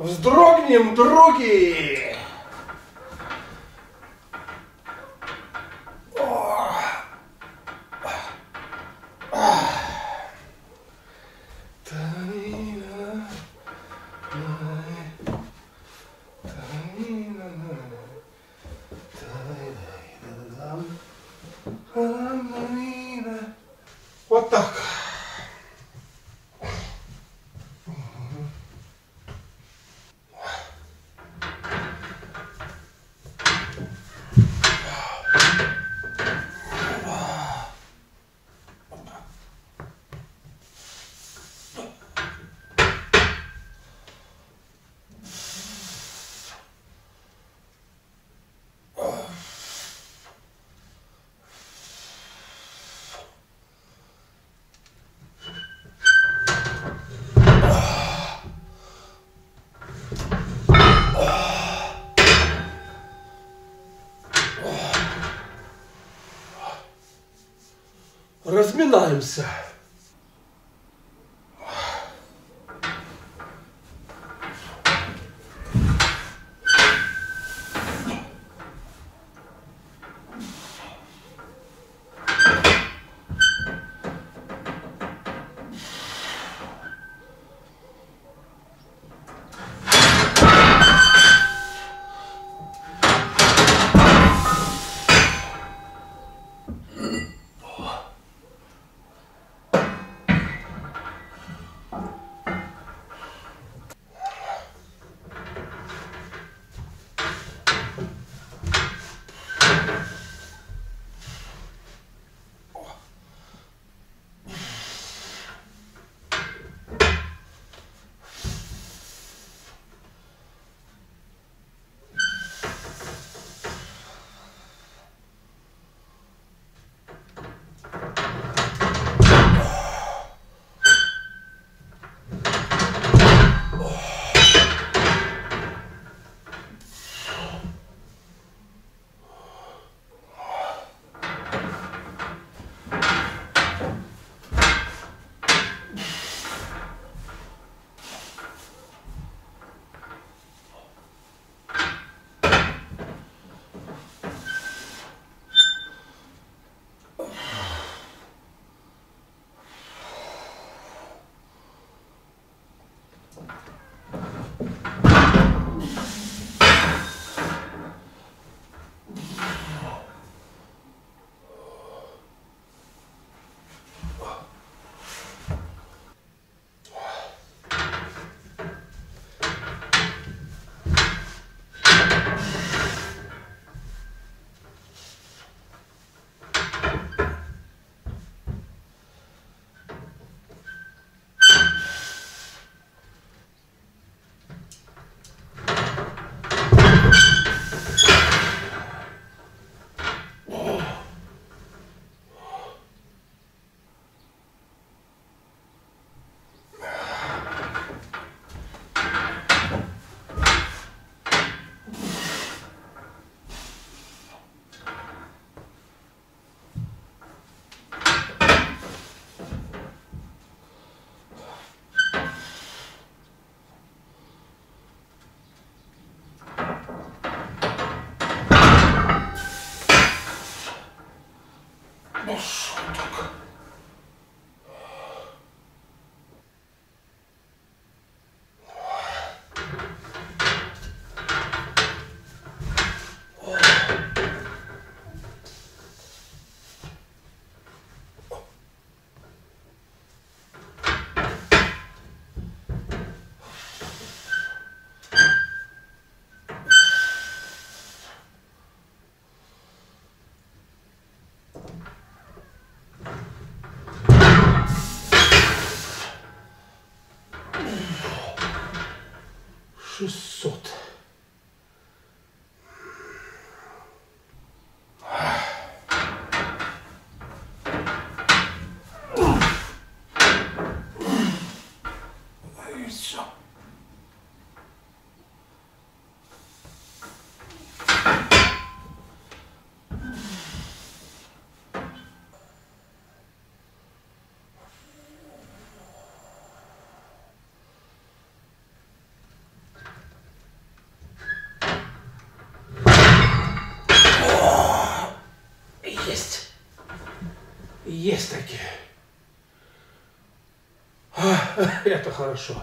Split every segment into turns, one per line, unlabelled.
Вздрогнем, други! Вот так. Разминаемся. Есть такие. А, это хорошо.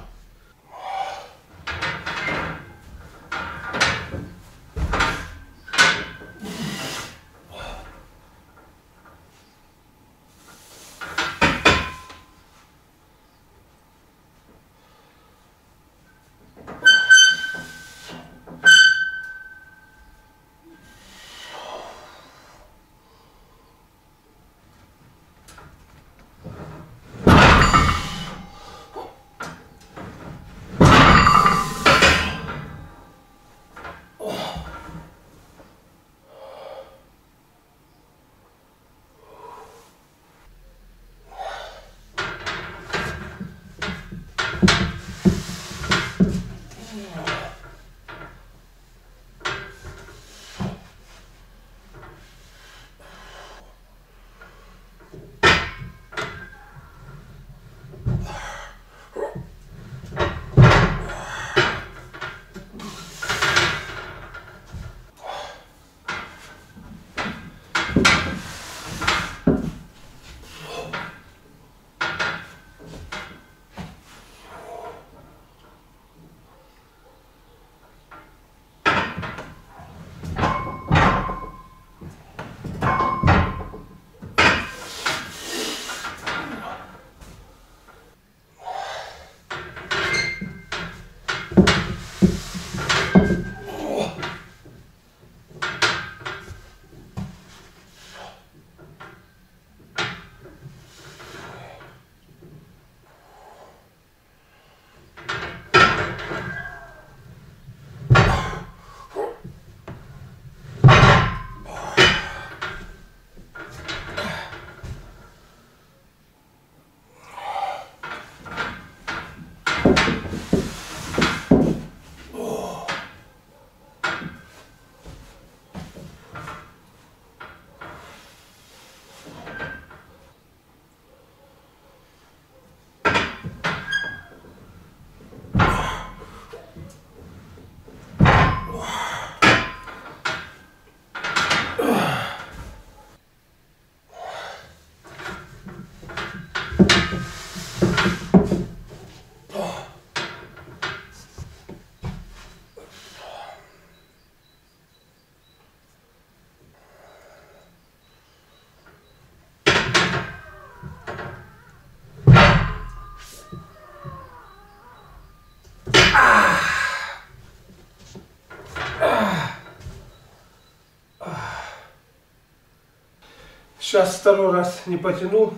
Сейчас второй раз не потянул,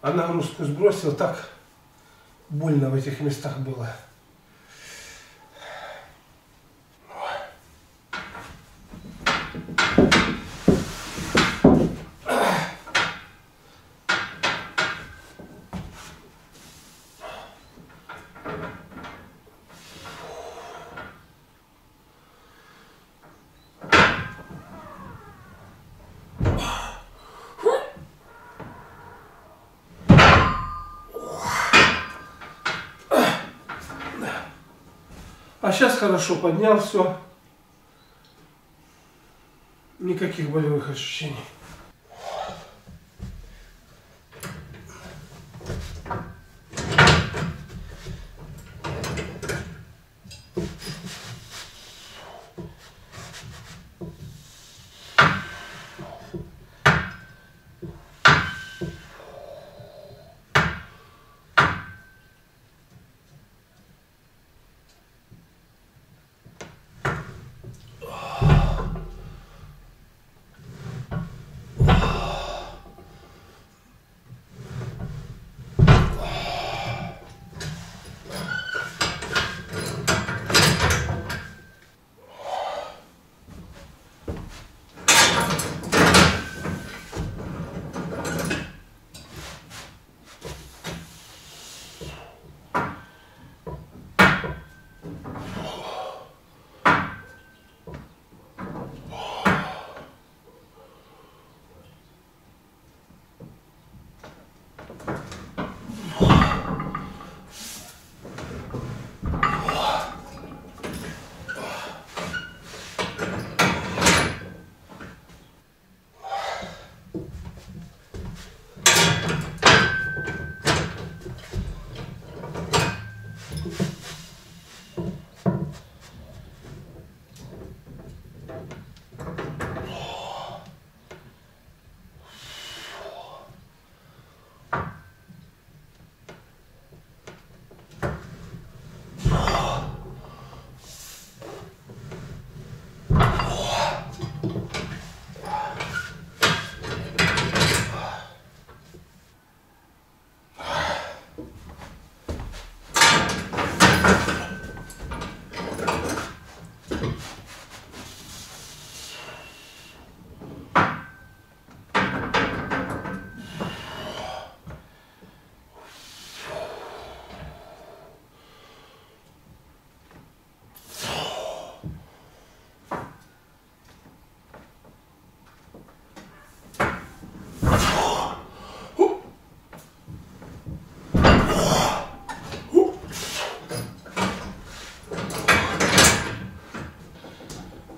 а нагрузку сбросил, так больно в этих местах было. А сейчас хорошо поднял все. Никаких болевых ощущений.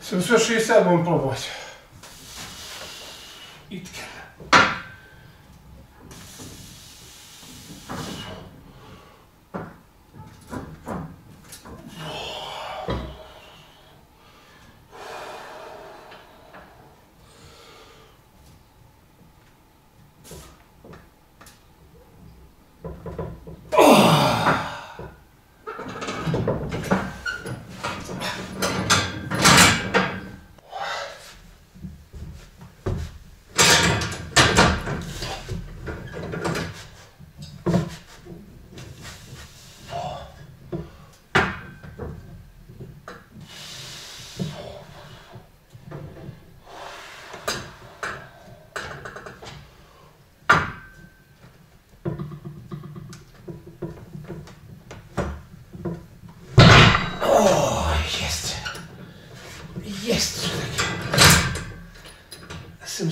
760 будем пробовать.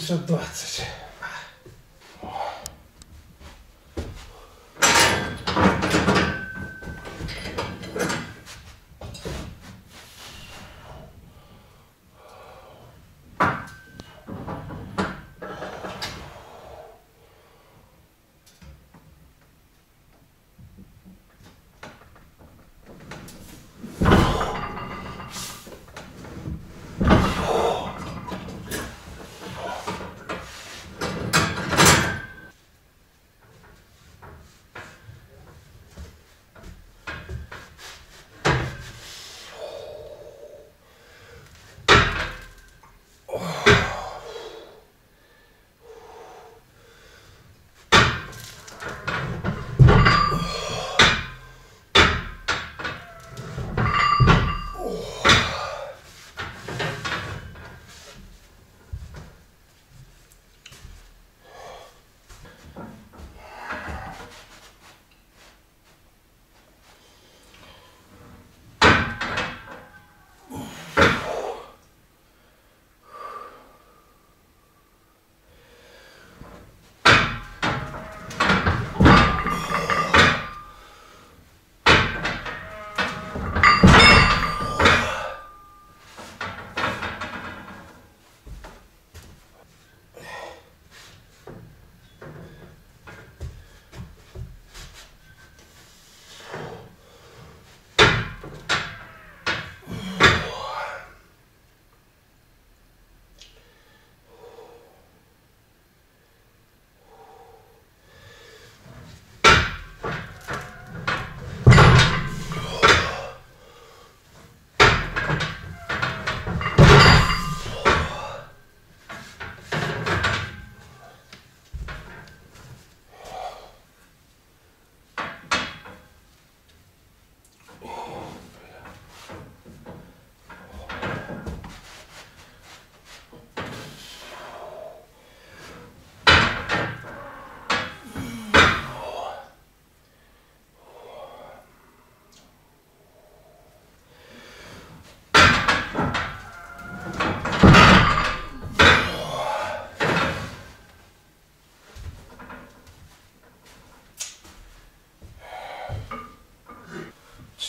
ちょっと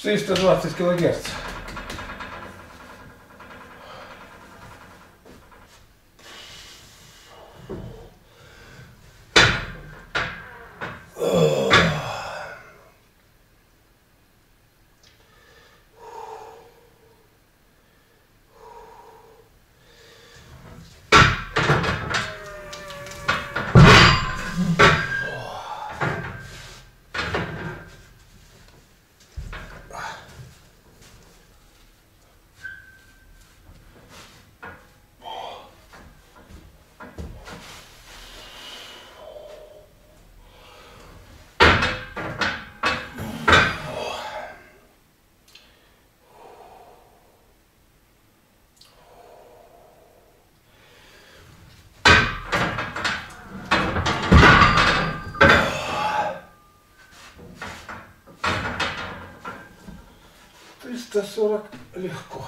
420 килогерц. 340 легко.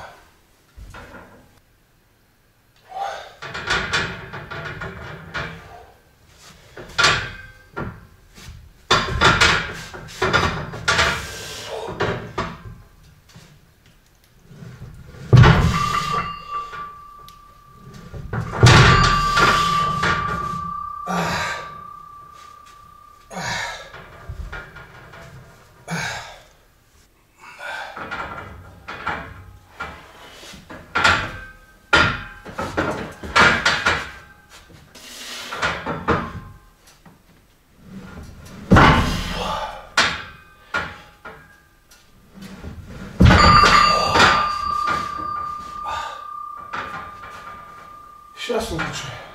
X assuntos.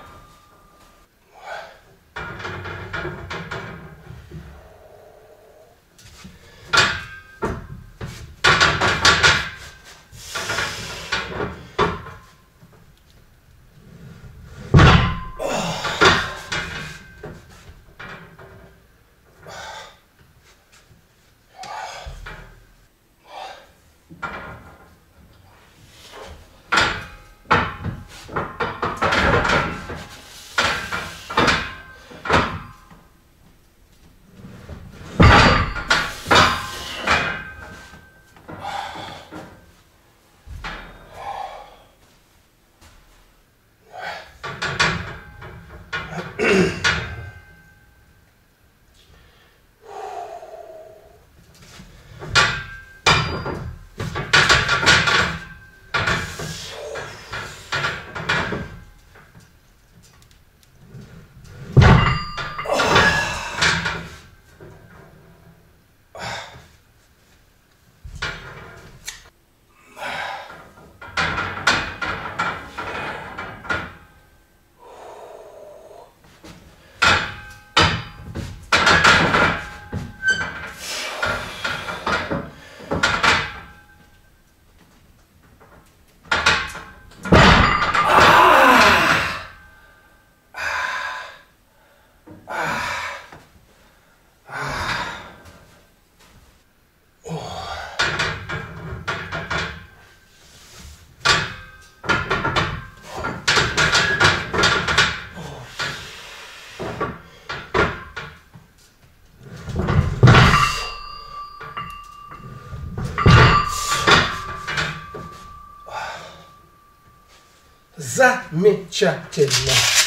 za.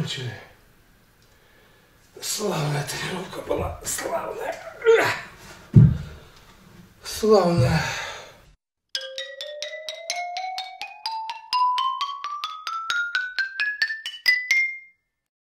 Закончили. Славная тренировка была, славная. Славная.